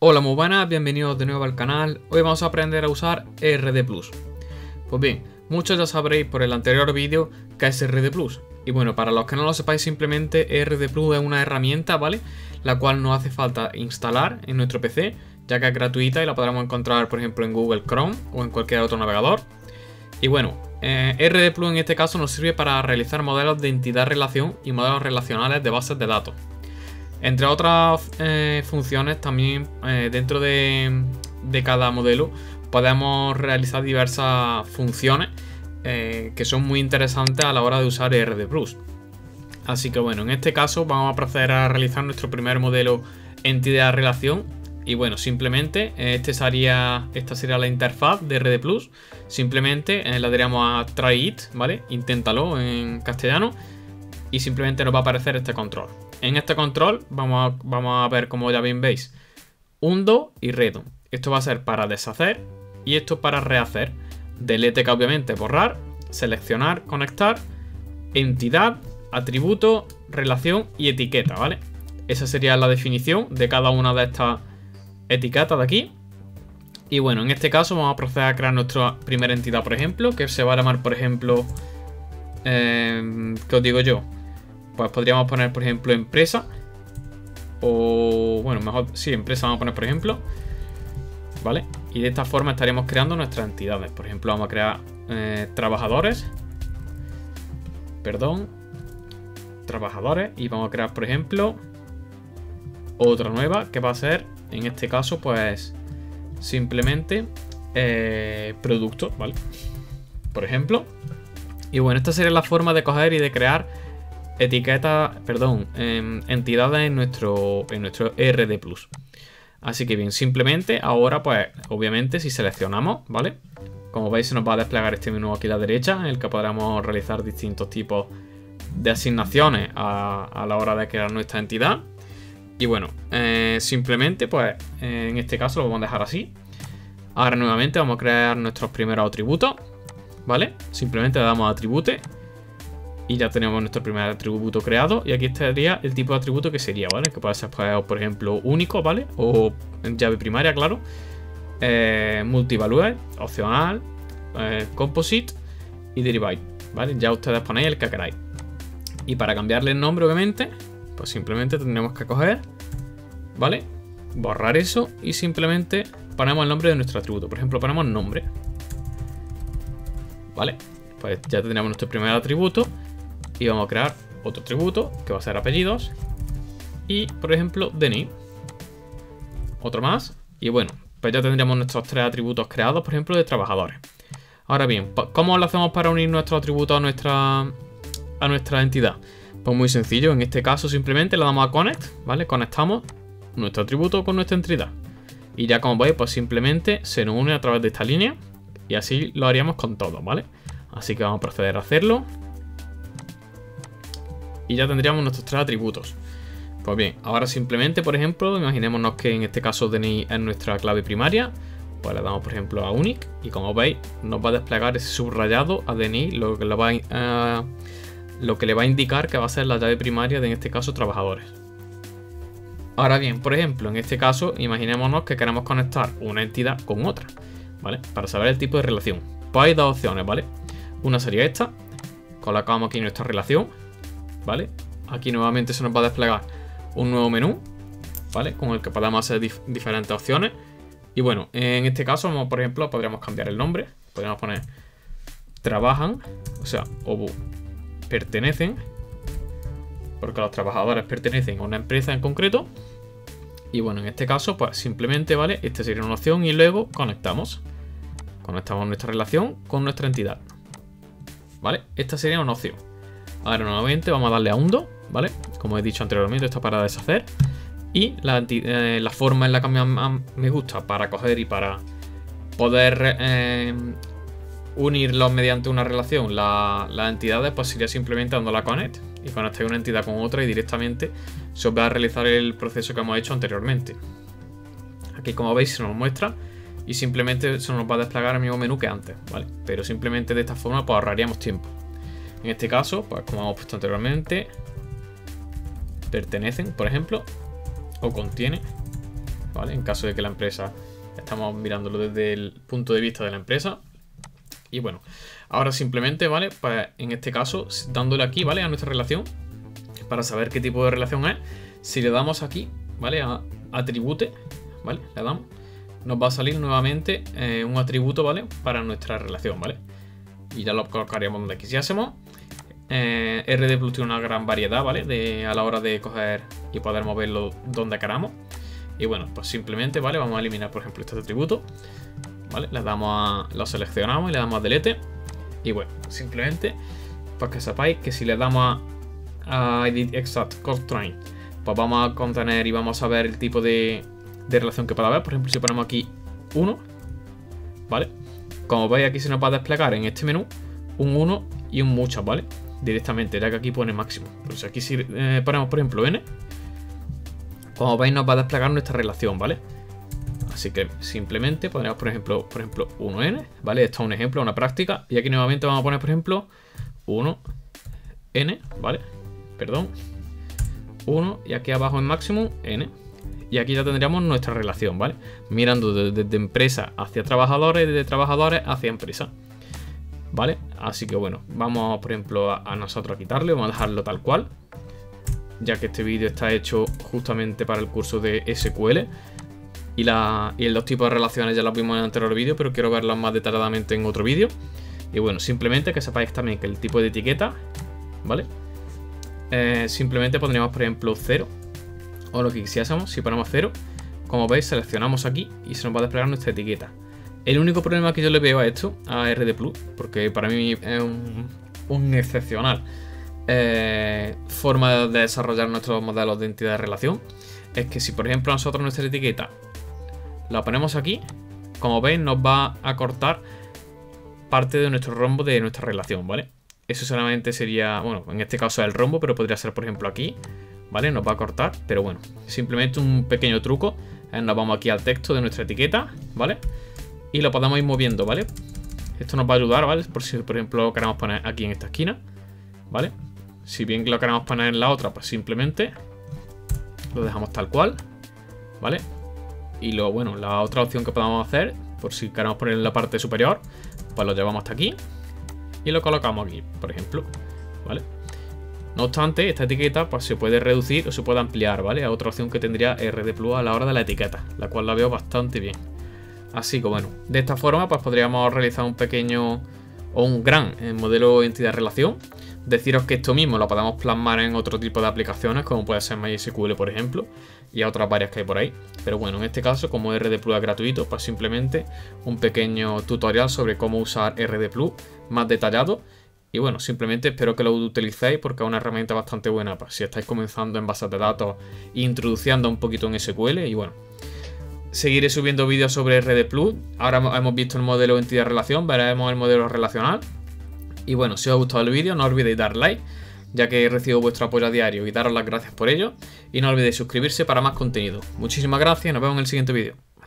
Hola muy buenas, bienvenidos de nuevo al canal. Hoy vamos a aprender a usar RD Plus. Pues bien, muchos ya sabréis por el anterior vídeo que es RD Plus. Y bueno, para los que no lo sepáis, simplemente RD Plus es una herramienta, ¿vale? La cual no hace falta instalar en nuestro PC, ya que es gratuita y la podremos encontrar, por ejemplo, en Google Chrome o en cualquier otro navegador. Y bueno, eh, RD Plus en este caso nos sirve para realizar modelos de entidad-relación y modelos relacionales de bases de datos. Entre otras eh, funciones, también eh, dentro de, cada modelo podemos realizar diversas funciones eh, que son muy interesantes a la hora de usar RD Plus. Así que bueno, en este caso vamos a proceder a realizar nuestro primer modelo entidad-relación. Y bueno, simplemente este esta sería la interfaz de RD Plus. Simplemente le daríamos a try it, ¿vale? Inténtalo en castellano. Y simplemente nos va a aparecer este control. En este control vamos a, vamos a ver, como ya bien veis, undo y redo. Esto va a ser para deshacer y esto para rehacer. Delete que obviamente borrar, seleccionar, conectar, entidad, atributo, relación y etiqueta, ¿vale? Esa sería la definición de cada una de estas etiquetas de aquí. Y bueno, en este caso vamos a proceder a crear nuestra primera entidad, por ejemplo, que se va a llamar, por ejemplo, eh, ¿qué os digo yo? Pues podríamos poner, por ejemplo, empresa. O, bueno, mejor, sí, empresa vamos a poner, por ejemplo. ¿Vale? Y de esta forma estaríamos creando nuestras entidades. Por ejemplo, vamos a crear eh, trabajadores. Perdón. Trabajadores. Y vamos a crear, por ejemplo, otra nueva que va a ser, en este caso, pues simplemente eh, producto, ¿vale? Por ejemplo. Y bueno, esta sería la forma de coger y de crear etiquetas, perdón, em, entidades en nuestro, en nuestro RD Plus. Así que bien, simplemente ahora pues obviamente si seleccionamos, ¿vale? Como veis se nos va a desplegar este menú aquí a la derecha en el que podremos realizar distintos tipos de asignaciones a, la hora de crear nuestra entidad. Y bueno, eh, simplemente pues en este caso lo vamos a dejar así. Ahora nuevamente vamos a crear nuestros primeros atributos, ¿vale? Simplemente le damos a atribute y ya tenemos nuestro primer atributo creado. Y aquí estaría el tipo de atributo que sería, ¿vale? Que puede ser, pues, por ejemplo, único, ¿vale? O llave primaria, claro. Eh, multivalue, opcional, eh, composite y derivate, ¿vale? Ya ustedes ponéis el que queráis. Y para cambiarle el nombre, obviamente, pues simplemente tendremos que coger, ¿vale? Borrar eso y simplemente ponemos el nombre de nuestro atributo. Por ejemplo, ponemos nombre. ¿Vale? Pues ya tendríamos nuestro primer atributo. Y vamos a crear otro atributo que va a ser apellidos. Y, por ejemplo, DNI. Otro más. Y bueno, pues ya tendríamos nuestros tres atributos creados, por ejemplo, de trabajadores. Ahora bien, ¿cómo lo hacemos para unir nuestro atributo a nuestra, a nuestra entidad? Pues muy sencillo, en este caso simplemente le damos a Connect, ¿vale? Conectamos nuestro atributo con nuestra entidad. Y ya como veis, pues simplemente se nos une a través de esta línea. Y así lo haríamos con todo, ¿vale? Así que vamos a proceder a hacerlo y ya tendríamos nuestros tres atributos. Pues bien, ahora simplemente, por ejemplo, imaginémonos que en este caso DNI es nuestra clave primaria. Pues le damos, por ejemplo, a unique y como veis, nos va a desplegar ese subrayado a DNI, lo que, le va a, lo que le va a indicar que va a ser la llave primaria de, en este caso, trabajadores. Ahora bien, por ejemplo, en este caso, imaginémonos que queremos conectar una entidad con otra, ¿vale? Para saber el tipo de relación. Pues hay dos opciones, ¿vale? Una sería esta, colocamos aquí nuestra relación ¿vale? Aquí nuevamente se nos va a desplegar un nuevo menú, ¿vale? Con el que podemos hacer diferentes opciones. Y bueno, en este caso, por ejemplo, podríamos cambiar el nombre. Podríamos poner trabajan, o sea, o pertenecen, porque los trabajadores pertenecen a una empresa en concreto. Y bueno, en este caso, pues simplemente, ¿vale? Esta sería una opción y luego conectamos. Conectamos nuestra relación con nuestra entidad. ¿Vale? Esta sería una opción. Ahora nuevamente vamos a darle a hundo, ¿vale? Como he dicho anteriormente, esto para deshacer. Y la, eh, forma en la que me gusta para coger y para poder eh, unirlos mediante una relación las entidades, pues sería simplemente dando la connect y conectar una entidad con otra y directamente se os va a realizar el proceso que hemos hecho anteriormente. Aquí como veis se nos muestra y simplemente se nos va a desplegar el mismo menú que antes, ¿vale? Pero simplemente de esta forma pues ahorraríamos tiempo. En este caso, pues como hemos puesto anteriormente, pertenecen, por ejemplo, o contiene, ¿vale? En caso de que la empresa, estamos mirándolo desde el punto de vista de la empresa. Y bueno, ahora simplemente, ¿vale? Pues en este caso, dándole aquí, ¿vale? A nuestra relación, para saber qué tipo de relación es, si le damos aquí, ¿vale? A atribute, ¿vale? Le damos, nos va a salir nuevamente eh, un atributo, ¿vale? Para nuestra relación, ¿vale? Y ya lo colocaríamos donde quisiésemos. Eh, Plus tiene una gran variedad, ¿vale? A la hora de coger y poder moverlo donde queramos. Y bueno, pues simplemente, ¿vale? Vamos a eliminar, por ejemplo, este atributo. ¿Vale? Le damos lo seleccionamos y le damos a delete. Y bueno, simplemente, para que sepáis que si le damos a, a Edit Exact Constraint, pues vamos a contener y vamos a ver el tipo de, de relación que pueda haber. Por ejemplo, si ponemos aquí 1, ¿vale? Como veis aquí se nos va a desplegar en este menú un 1 y un muchas, ¿vale? Directamente, ya que aquí pone máximo. Si aquí si, eh, ponemos, por ejemplo, n, como veis nos va a desplegar nuestra relación, ¿vale? Así que simplemente ponemos, por ejemplo, por ejemplo 1n, ¿vale? Esto es un ejemplo, una práctica. Y aquí nuevamente vamos a poner, por ejemplo, 1n, ¿vale? Perdón. 1 y aquí abajo en máximo n. Y aquí ya tendríamos nuestra relación, ¿vale? Mirando desde, empresa hacia trabajadores, desde trabajadores hacia empresa. ¿Vale? Así que bueno, vamos por ejemplo a, nosotros a quitarle, vamos a dejarlo tal cual. Ya que este vídeo está hecho justamente para el curso de SQL. Y, la, y los tipos de relaciones ya los vimos en el anterior vídeo, pero quiero verlos más detalladamente en otro vídeo. Y bueno, simplemente que sepáis también que el tipo de etiqueta, ¿vale? Eh, simplemente pondríamos, por ejemplo, 0 o lo que quisiésemos, si ponemos 0, como veis seleccionamos aquí y se nos va a desplegar nuestra etiqueta. El único problema que yo le veo a esto, a RD Plus, porque para mí es un, excepcional eh, forma de desarrollar nuestros modelos de entidad de relación, es que si por ejemplo nosotros nuestra etiqueta la ponemos aquí, como veis nos va a cortar parte de nuestro rombo de nuestra relación, ¿vale? Eso solamente sería, bueno, en este caso el rombo, pero podría ser por ejemplo aquí, ¿vale? Nos va a cortar, pero bueno, simplemente un pequeño truco. Eh, nos vamos aquí al texto de nuestra etiqueta, ¿vale? Y lo podemos ir moviendo, ¿vale? Esto nos va a ayudar, ¿vale? Por si, por ejemplo, lo queremos poner aquí en esta esquina, ¿vale? Si bien lo queremos poner en la otra, pues simplemente lo dejamos tal cual, ¿vale? Y lo, bueno, la otra opción que podemos hacer, por si queremos poner en la parte superior, pues lo llevamos hasta aquí y lo colocamos aquí, por ejemplo, ¿vale? No obstante, esta etiqueta pues, se puede reducir o se puede ampliar, ¿vale? A otra opción que tendría RD Plus a la hora de la etiqueta, la cual la veo bastante bien. Así que bueno, de esta forma pues podríamos realizar un pequeño o un gran eh, modelo entidad-relación. Deciros que esto mismo lo podemos plasmar en otro tipo de aplicaciones, como puede ser MySQL, por ejemplo, y a otras varias que hay por ahí. Pero bueno, en este caso, como RD Plus es gratuito, pues simplemente un pequeño tutorial sobre cómo usar RD Plus más detallado y bueno, simplemente espero que lo utilicéis porque es una herramienta bastante buena si estáis comenzando en bases de datos e introduciendo un poquito en SQL. Y bueno, seguiré subiendo vídeos sobre RD Plus. Ahora hemos visto el modelo entidad-relación, veremos el modelo relacional. Y bueno, si os ha gustado el vídeo, no olvidéis dar like, ya que recibo vuestro apoyo a diario y daros las gracias por ello. Y no olvidéis suscribirse para más contenido. Muchísimas gracias y nos vemos en el siguiente vídeo.